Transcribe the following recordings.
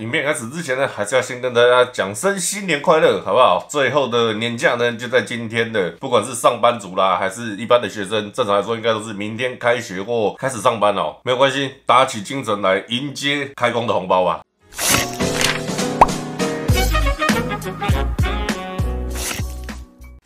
影片开始之前呢，还是要先跟大家讲声新年快乐，好不好？最后的年假呢，就在今天的，不管是上班族啦，还是一般的学生，正常来说应该都是明天开学或开始上班哦，没有关系，打起精神来迎接开工的红包吧。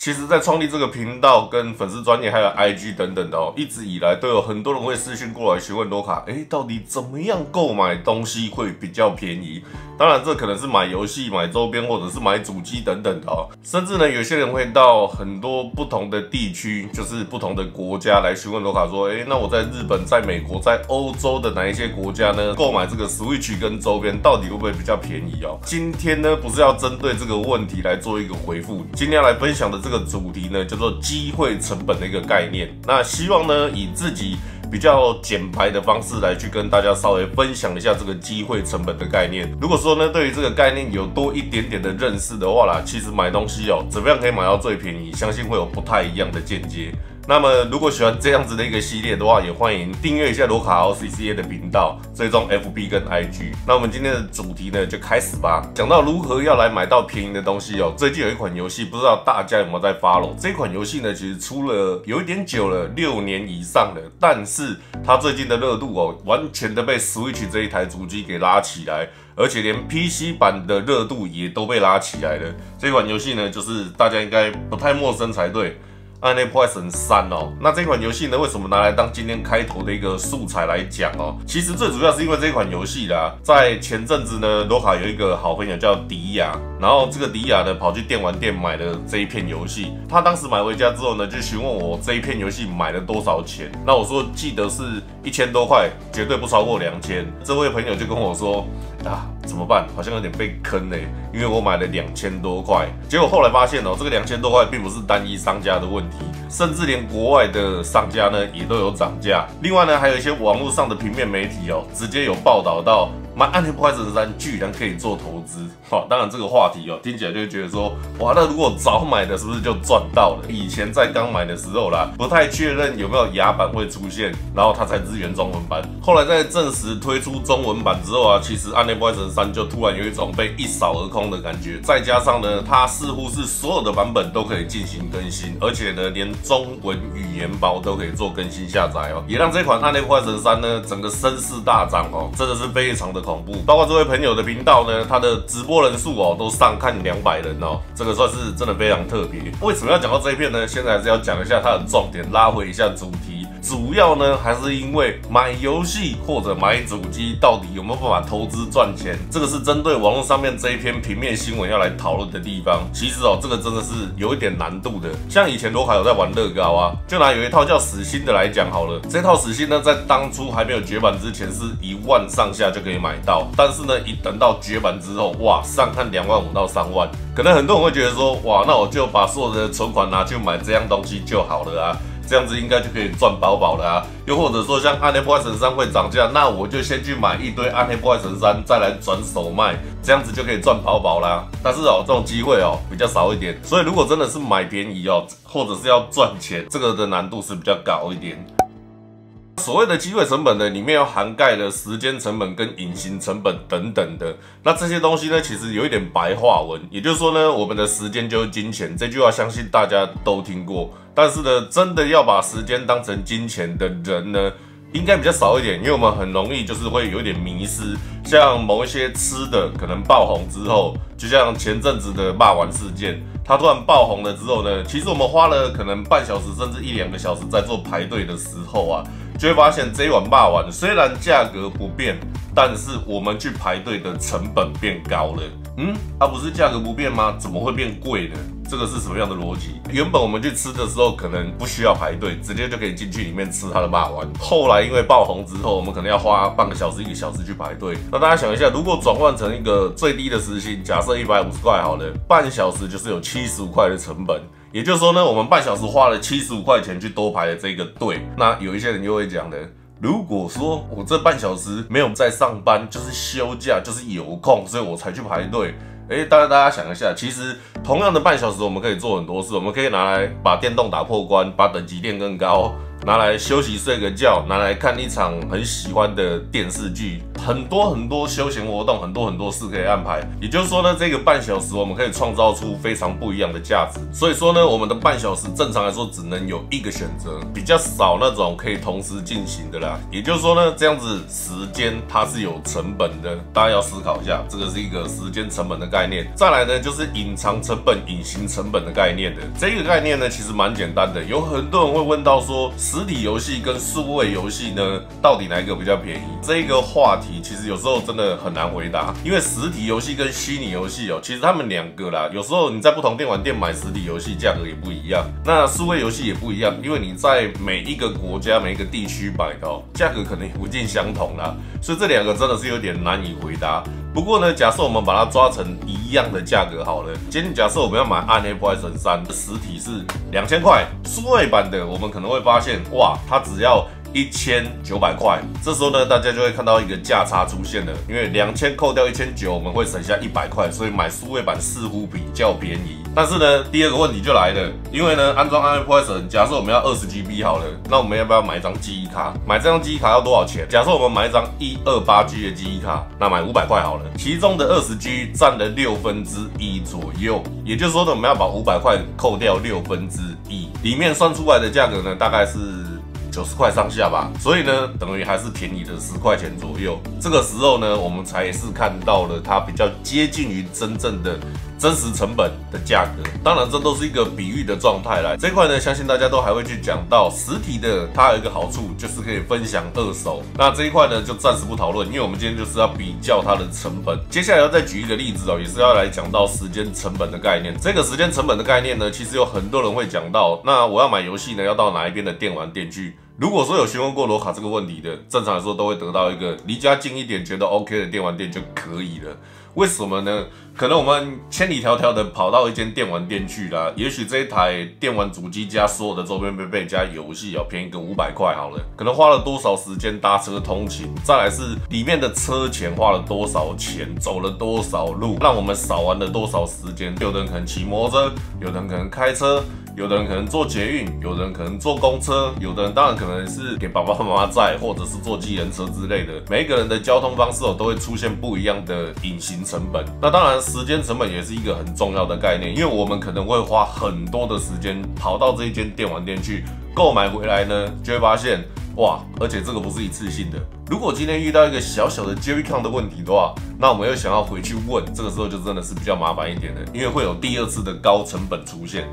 其实，在创立这个频道、跟粉丝专业还有 IG 等等的哦，一直以来都有很多人会私信过来询问罗卡，哎，到底怎么样购买东西会比较便宜？当然，这可能是买游戏、买周边，或者是买主机等等的哦。甚至呢，有些人会到很多不同的地区，就是不同的国家来询问罗卡，说：“哎，那我在日本、在美国、在欧洲的哪一些国家呢？购买这个 Switch 跟周边，到底会不会比较便宜哦？”今天呢，不是要针对这个问题来做一个回复，今天来分享的这个主题呢，叫做机会成本的一个概念。那希望呢，以自己。比较简白的方式来去跟大家稍微分享一下这个机会成本的概念。如果说呢，对于这个概念有多一点点的认识的话啦，其实买东西哦，怎么样可以买到最便宜，相信会有不太一样的见解。那么，如果喜欢这样子的一个系列的话，也欢迎订阅一下罗卡奥 C C A 的频道，追踪 F B 跟 I G。那我们今天的主题呢，就开始吧。讲到如何要来买到便宜的东西哦，最近有一款游戏，不知道大家有没有在 follow？这款游戏呢，其实出了有一点久了，六年以上了，但是它最近的热度哦，完全的被 Switch 这一台主机给拉起来，而且连 P C 版的热度也都被拉起来了。这款游戏呢，就是大家应该不太陌生才对。《暗黑破坏神三》哦，那这款游戏呢，为什么拿来当今天开头的一个素材来讲哦？其实最主要是因为这款游戏啦，在前阵子呢，罗卡有一个好朋友叫迪亚，然后这个迪亚呢跑去电玩店买了这一片游戏，他当时买回家之后呢，就询问我这一片游戏买了多少钱，那我说记得是一千多块，绝对不超过两千。这位朋友就跟我说啊。怎么办？好像有点被坑嘞，因为我买了两千多块，结果后来发现哦，这个两千多块并不是单一商家的问题，甚至连国外的商家呢也都有涨价。另外呢，还有一些网络上的平面媒体哦，直接有报道到。买《暗黑破坏神三》居然可以做投资，好，当然这个话题哦，听起来就会觉得说，哇，那如果早买的是不是就赚到了？以前在刚买的时候啦，不太确认有没有牙版会出现，然后它才支援中文版。后来在证实推出中文版之后啊，其实《暗黑破坏神三》就突然有一种被一扫而空的感觉。再加上呢，它似乎是所有的版本都可以进行更新，而且呢，连中文语言包都可以做更新下载哦，也让这款《暗黑破坏神三》呢整个声势大涨哦，真的是非常的。恐怖，包括这位朋友的频道呢，他的直播人数哦都上看两百人哦，这个算是真的非常特别。为什么要讲到这一片呢？现在还是要讲一下它的重点，拉回一下主题。主要呢还是因为买游戏或者买主机到底有没有办法投资赚钱，这个是针对网络上面这一篇平面新闻要来讨论的地方。其实哦，这个真的是有一点难度的。像以前罗卡有在玩乐高啊，就拿有一套叫死心的来讲好了。这套死心呢，在当初还没有绝版之前是一万上下就可以买到，但是呢，一等到绝版之后，哇，上看两万五到三万。可能很多人会觉得说，哇，那我就把所有的存款拿去买这样东西就好了啊。这样子应该就可以赚饱饱了啊！又或者说像暗黑破坏神三会涨价，那我就先去买一堆暗黑破坏神三，再来转手卖，这样子就可以赚饱饱啦。但是哦，这种机会哦比较少一点，所以如果真的是买便宜哦，或者是要赚钱，这个的难度是比较高一点。所谓的机会成本呢，里面要涵盖了时间成本跟隐形成本等等的。那这些东西呢，其实有一点白话文，也就是说呢，我们的时间就是金钱。这句话相信大家都听过。但是呢，真的要把时间当成金钱的人呢，应该比较少一点，因为我们很容易就是会有点迷失。像某一些吃的可能爆红之后，就像前阵子的霸王事件，它突然爆红了之后呢，其实我们花了可能半小时甚至一两个小时在做排队的时候啊。就会发现这一碗霸王虽然价格不变，但是我们去排队的成本变高了。嗯，它不是价格不变吗？怎么会变贵呢？这个是什么样的逻辑？原本我们去吃的时候可能不需要排队，直接就可以进去里面吃它的霸王。后来因为爆红之后，我们可能要花半个小时、一个小时去排队。那大家想一下，如果转换成一个最低的时薪，假设一百五十块好了，半小时就是有七十五块的成本。也就是说呢，我们半小时花了七十五块钱去多排了这个队，那有一些人就会讲的，如果说我这半小时没有在上班，就是休假，就是有空，所以我才去排队。哎，大家大家想一下，其实同样的半小时，我们可以做很多事，我们可以拿来把电动打破关，把等级练更高。拿来休息睡个觉，拿来看一场很喜欢的电视剧，很多很多休闲活动，很多很多事可以安排。也就是说呢，这个半小时我们可以创造出非常不一样的价值。所以说呢，我们的半小时正常来说只能有一个选择，比较少那种可以同时进行的啦。也就是说呢，这样子时间它是有成本的，大家要思考一下，这个是一个时间成本的概念。再来呢，就是隐藏成本、隐形成本的概念的。这个概念呢，其实蛮简单的，有很多人会问到说。实体游戏跟数位游戏呢，到底哪一个比较便宜？这个话题其实有时候真的很难回答，因为实体游戏跟虚拟游戏哦，其实他们两个啦，有时候你在不同电玩店买实体游戏价格也不一样，那数位游戏也不一样，因为你在每一个国家、每一个地区买的价格可能也不尽相同啦，所以这两个真的是有点难以回答。不过呢，假设我们把它抓成一样的价格好了，今天假设我们要买《暗黑破坏神三》实体是两千块，数位版的我们可能会发现，哇，它只要。一千九百块，这时候呢，大家就会看到一个价差出现了，因为两千扣掉一千九，我们会省下一百块，所以买数位版似乎比较便宜。但是呢，第二个问题就来了，因为呢，安装 i p o s 假设我们要二十 GB 好了，那我们要不要买一张记忆卡？买这张记忆卡要多少钱？假设我们买一张一二八 G 的记忆卡，那买五百块好了，其中的二十 G 占了六分之一左右，也就是说呢，我们要把五百块扣掉六分之一，里面算出来的价格呢，大概是。九十块上下吧，所以呢，等于还是便宜的十块钱左右。这个时候呢，我们才是看到了它比较接近于真正的真实成本的价格。当然，这都是一个比喻的状态来。这块呢，相信大家都还会去讲到实体的，它有一个好处就是可以分享二手。那这一块呢，就暂时不讨论，因为我们今天就是要比较它的成本。接下来要再举一个例子哦，也是要来讲到时间成本的概念。这个时间成本的概念呢，其实有很多人会讲到。那我要买游戏呢，要到哪一边的电玩店去？如果说有询问过罗卡这个问题的，正常来说都会得到一个离家近一点、觉得 OK 的电玩店就可以了。为什么呢？可能我们千里迢迢的跑到一间电玩店去啦，也许这一台电玩主机加所有的周边配备加游戏哦，便宜个五百块好了。可能花了多少时间搭车通勤，再来是里面的车钱花了多少钱，走了多少路，让我们少玩了多少时间。有的人可能骑摩托车，有的人可能开车。有的人可能坐捷运，有的人可能坐公车，有的人当然可能是给爸爸妈妈载，或者是坐机人车之类的。每一个人的交通方式哦，都会出现不一样的隐形成本。那当然，时间成本也是一个很重要的概念，因为我们可能会花很多的时间跑到这一间电玩店去购买回来呢，就会发现哇，而且这个不是一次性的。如果今天遇到一个小小的 Jerry Con 的问题的话，那我们又想要回去问，这个时候就真的是比较麻烦一点的，因为会有第二次的高成本出现。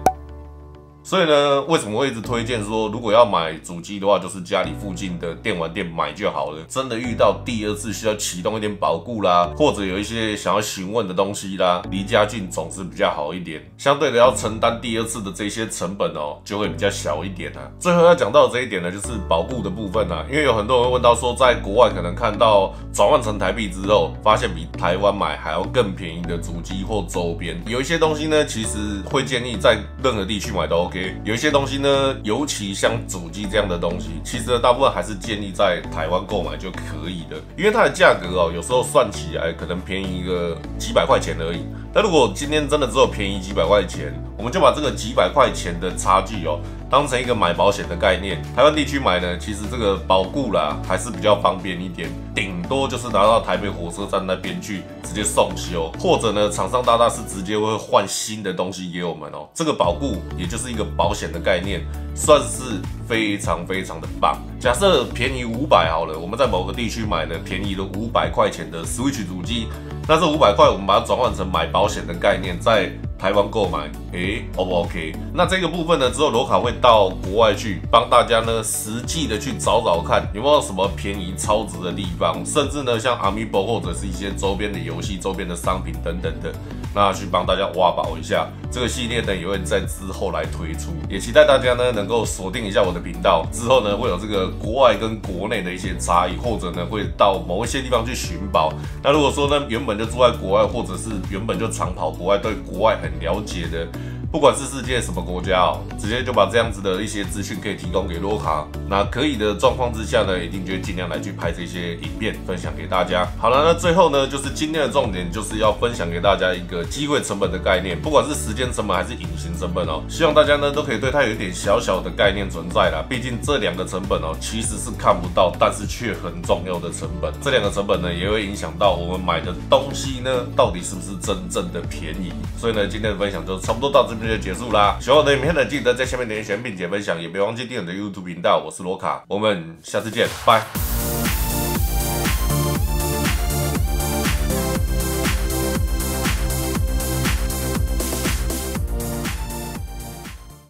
所以呢，为什么会一直推荐说，如果要买主机的话，就是家里附近的电玩店买就好了。真的遇到第二次需要启动一点保固啦，或者有一些想要询问的东西啦，离家近总是比较好一点。相对的，要承担第二次的这些成本哦，就会比较小一点啊。最后要讲到这一点呢，就是保固的部分啊，因为有很多人会问到说，在国外可能看到转换成台币之后，发现比台湾买还要更便宜的主机或周边，有一些东西呢，其实会建议在任何地区买都有一些东西呢，尤其像主机这样的东西，其实大部分还是建议在台湾购买就可以的，因为它的价格哦，有时候算起来可能便宜一个几百块钱而已。但如果今天真的只有便宜几百块钱，我们就把这个几百块钱的差距哦。当成一个买保险的概念，台湾地区买呢，其实这个保固啦还是比较方便一点，顶多就是拿到台北火车站那边去直接送修，或者呢，厂商大大是直接会换新的东西给我们哦。这个保固也就是一个保险的概念，算是非常非常的棒。假设便宜五百好了，我们在某个地区买呢，便宜了五百块钱的 Switch 主机，那这五百块我们把它转换成买保险的概念，在台湾购买，诶，O 不 OK？那这个部分呢，之后罗卡会到国外去帮大家呢，实际的去找找看有没有什么便宜超值的地方，甚至呢，像 Amiibo 或者是一些周边的游戏、周边的商品等等的。那去帮大家挖宝一下，这个系列呢也会在之后来推出，也期待大家呢能够锁定一下我的频道，之后呢会有这个国外跟国内的一些差异，或者呢会到某一些地方去寻宝。那如果说呢原本就住在国外，或者是原本就常跑国外，对国外很了解的。不管是世界什么国家哦，直接就把这样子的一些资讯可以提供给洛卡。那可以的状况之下呢，一定就会尽量来去拍这些影片分享给大家。好了，那最后呢，就是今天的重点就是要分享给大家一个机会成本的概念，不管是时间成本还是隐形成本哦，希望大家呢都可以对它有一点小小的概念存在啦。毕竟这两个成本哦，其实是看不到，但是却很重要的成本。这两个成本呢，也会影响到我们买的东西呢，到底是不是真正的便宜。所以呢，今天的分享就差不多到这这就结束啦。喜欢我的影片的，记得在下面留言并且分享，也别忘记订阅我的 YouTube 频道。我是罗卡，我们下次见，拜。